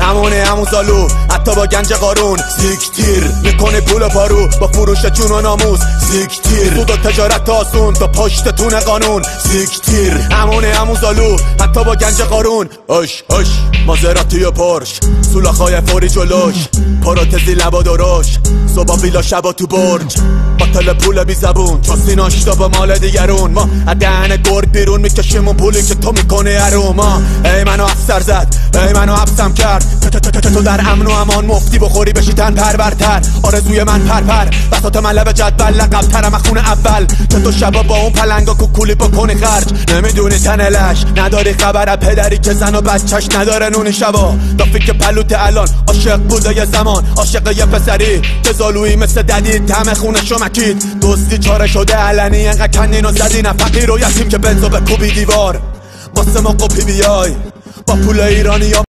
همونه همون زالو حتی با گنج قارون. زیکتیر می‌کنه پول پارو. با فروش جون و ناموس زیکتیر سود و تجارت آسون تا پشتتون قانون. زیکتیر همونه همون زالو حتی با گنج قارون. اش اش مازراتی و پرش. سولاخای فوری جلوش. پروتزی لبا درش صبح ویلا شبا تو برج. باطل پول بی زبون. چون سیناشتا با مال دیگرون. ما دهن گرگ بیرون می‌کشیم اون پولی که تو می‌کنه اروما ای منو افسر زد. ای منو حبسم کرد. تو در امن و امان مفتی بخوری بشی تن پرورتر. آرزوی من پرپر بساط من لب جدول لقب ترم خونه اول. که تو شبا با اون پلنگا کوکولی بکنی خرج. نمی‌دونی تنلش نداری خبر پدری که زن و بچهش نداره نونی شبا. دافی که پلوت الان عاشق بوده یه زمان. عاشق یه پسری. که زالویی مثل ددید. تم خونه شمکید. دوستی چاره شده علنی. انقدر کندین و زدین فقیر و یتیم که بنزو به کوبی دیوار. واسه ما قپی بیای. با پول ایرانی